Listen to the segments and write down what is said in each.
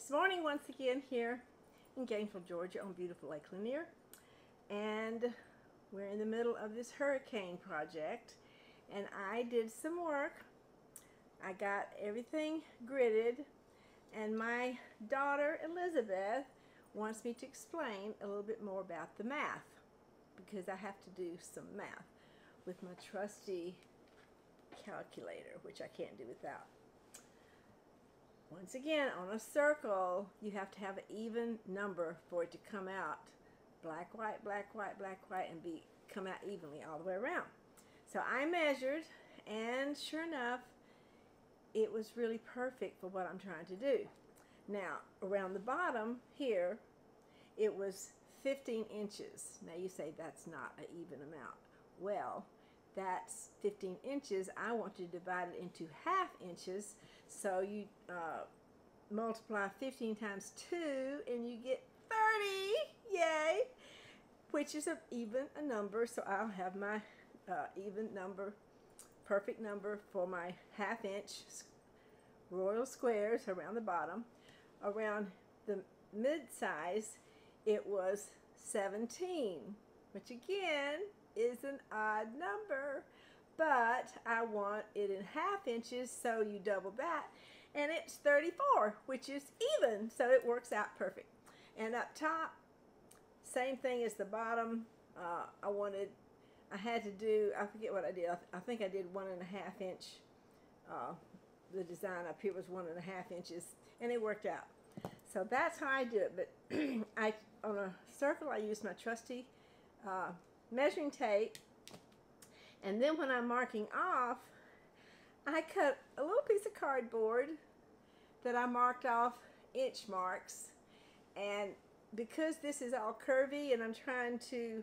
This morning, once again, here in Gainesville, Georgia, on beautiful Lake Lanier. And we're in the middle of this hurricane project. And I did some work. I got everything gridded. And my daughter, Elizabeth, wants me to explain a little bit more about the math. Because I have to do some math with my trusty calculator, which I can't do without. Once again, on a circle, you have to have an even number for it to come out. Black, white, black, white, black, white, and be come out evenly all the way around. So I measured, and sure enough, it was really perfect for what I'm trying to do. Now, around the bottom here, it was 15 inches. Now you say that's not an even amount. Well, that's 15 inches. I want to divide it into half inches. So you uh, multiply 15 times 2 and you get 30. Yay! Which is a, even a number. So I'll have my uh, even number, perfect number for my half inch royal squares around the bottom. Around the mid size, it was 17, which again is an odd number, but I want it in half inches, so you double that, and it's 34, which is even, so it works out perfect. And up top, same thing as the bottom. Uh, I wanted, I had to do, I forget what I did. I, th I think I did one and a half inch. Uh, the design up here was one and a half inches, and it worked out. So that's how I do it. But I, on a circle, I use my trusty uh, measuring tape. And then when I'm marking off, I cut a little piece of cardboard that I marked off inch marks. And because this is all curvy and I'm trying to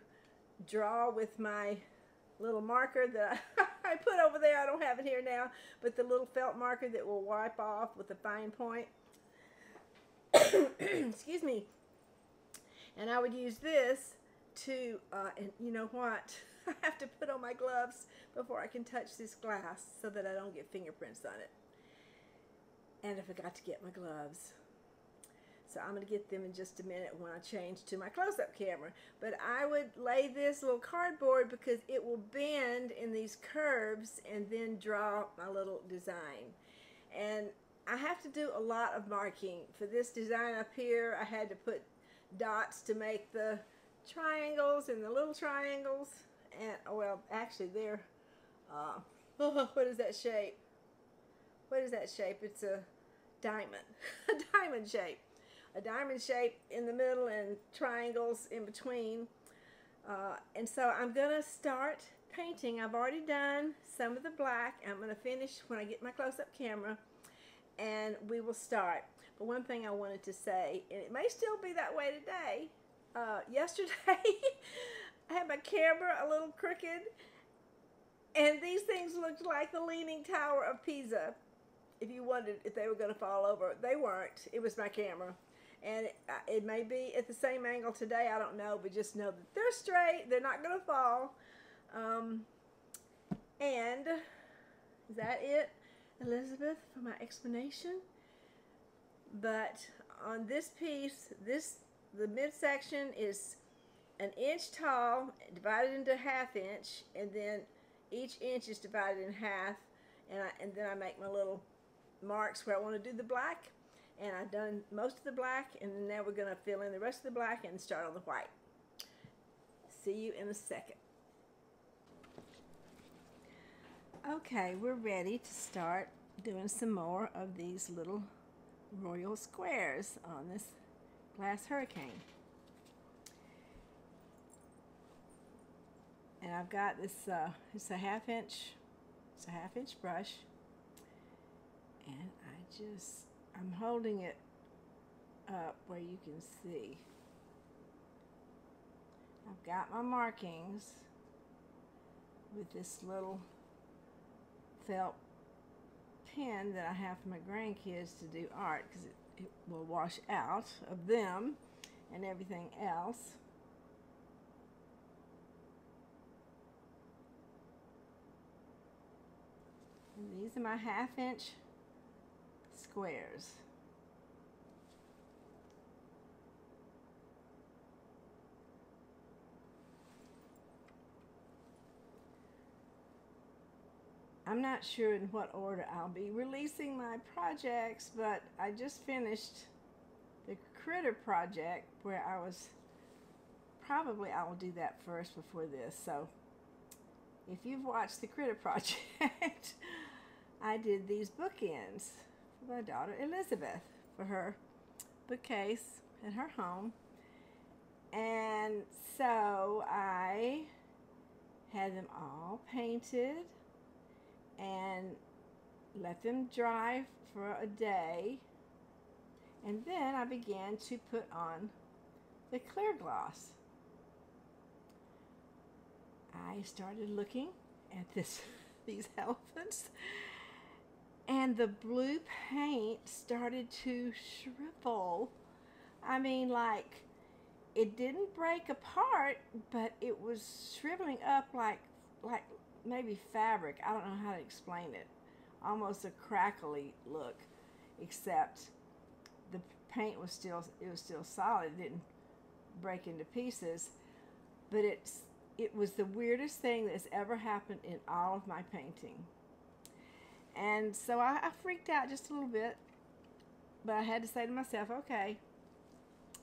draw with my little marker that I, put over there, I don't have it here now, but the little felt marker that will wipe off with a fine point. Excuse me. And I would use this to, uh, and you know what? I have to put on my gloves before I can touch this glass so that I don't get fingerprints on it. And I forgot to get my gloves. So I'm going to get them in just a minute when I change to my close-up camera. But I would lay this little cardboard because it will bend in these curves and then draw my little design. And I have to do a lot of marking. For this design up here, I had to put dots to make the triangles and the little triangles. And well actually they're uh, what is that shape? What is that shape? It's a diamond. A diamond shape. A diamond shape in the middle and triangles in between. Uh, and so I'm gonna start painting. I've already done some of the black. I'm gonna finish when I get my close-up camera and we will start. But one thing I wanted to say and it may still be that way today uh, yesterday. I had my camera a little crooked, and these things looked like the Leaning Tower of Pisa. If you wondered if they were going to fall over, they weren't. It was my camera. And it, uh, it may be at the same angle today, I don't know, but just know that they're straight, they're not going to fall. Um, and is that it, Elizabeth, for my explanation? But on this piece, this the midsection is an inch tall, divided into half inch, and then each inch is divided in half, and, I, and then I make my little marks where I want to do the black, and I've done most of the black, and now we're going to fill in the rest of the black and start on the white. See you in a second. Okay, we're ready to start doing some more of these little royal squares on this glass hurricane. And I've got this, uh, it's a half inch, it's a half inch brush. And I just, I'm holding it up where you can see. I've got my markings with this little felt pen that I have for my grandkids to do art because it it will wash out of them and everything else. And these are my half inch squares. I'm not sure in what order I'll be releasing my projects, but I just finished the critter project where I was probably I will do that first before this. So if you've watched the critter project, I did these bookends for my daughter Elizabeth for her bookcase at her home. And so I had them all painted and let them dry for a day. And then I began to put on the clear gloss. I started looking at this these elephants and the blue paint started to shrivel. I mean like it didn't break apart, but it was shriveling up like like maybe fabric. I don't know how to explain it. Almost a crackly look, except the paint was still it was still solid. It didn't break into pieces, but it's it was the weirdest thing that's ever happened in all of my painting. And so I, I freaked out just a little bit, but I had to say to myself, okay,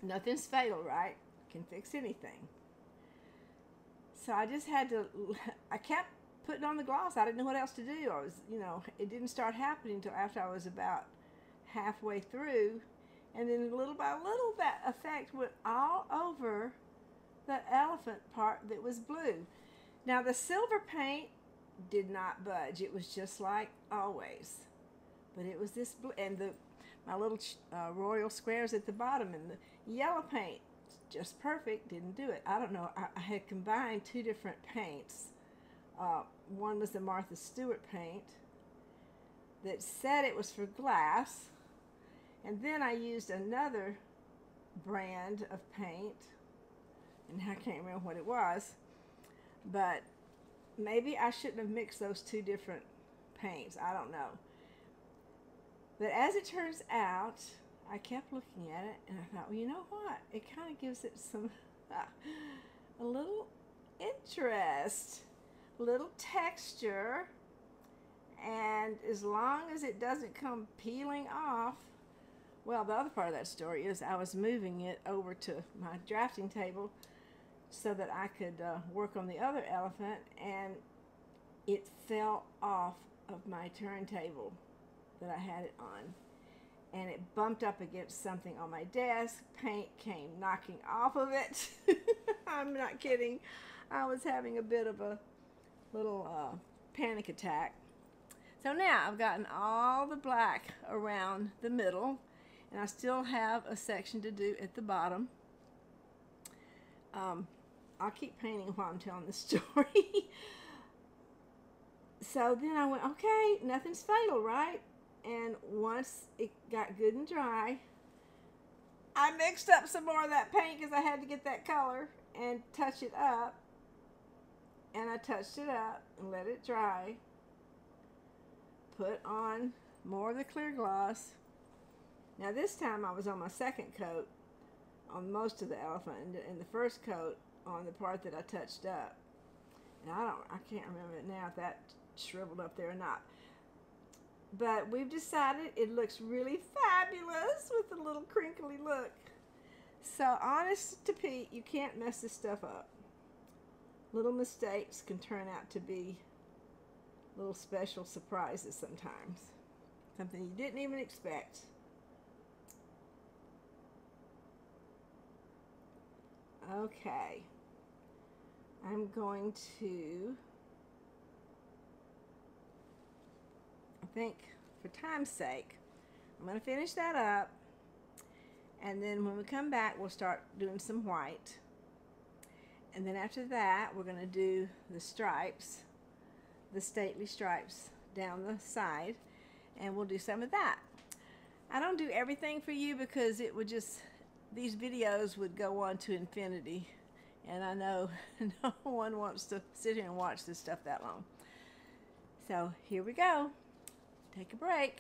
nothing's fatal, right? Can fix anything. So I just had to, I kept putting on the gloss. I didn't know what else to do. I was, you know, it didn't start happening until after I was about halfway through. And then little by little, that effect went all over the elephant part that was blue. Now, the silver paint did not budge. It was just like always. But it was this blue, and the my little uh, royal squares at the bottom, and the yellow paint, just perfect, didn't do it. I don't know. I, I had combined two different paints uh, one was the Martha Stewart paint that said it was for glass. And then I used another brand of paint, and I can't remember what it was, but maybe I shouldn't have mixed those two different paints. I don't know. But as it turns out, I kept looking at it and I thought, well, you know what? It kind of gives it some, uh, a little interest little texture and as long as it doesn't come peeling off well the other part of that story is I was moving it over to my drafting table so that I could uh, work on the other elephant and it fell off of my turntable that I had it on. And it bumped up against something on my desk paint came knocking off of it. I'm not kidding. I was having a bit of a little uh, panic attack. So now I've gotten all the black around the middle and I still have a section to do at the bottom. Um, I'll keep painting while I'm telling the story. so then I went, okay, nothing's fatal, right? And once it got good and dry, I mixed up some more of that paint because I had to get that color and touch it up and I touched it up and let it dry. Put on more of the clear gloss. Now this time I was on my second coat on most of the elephant and the first coat on the part that I touched up. And I don't, I can't remember now if that shriveled up there or not. But we've decided it looks really fabulous with a little crinkly look. So honest to Pete, you can't mess this stuff up little mistakes can turn out to be little special surprises sometimes. Something you didn't even expect. Okay. I'm going to, I think for time's sake, I'm going to finish that up. And then when we come back, we'll start doing some white. And then after that, we're going to do the stripes, the stately stripes down the side, and we'll do some of that. I don't do everything for you because it would just, these videos would go on to infinity. And I know no one wants to sit here and watch this stuff that long. So here we go. Take a break.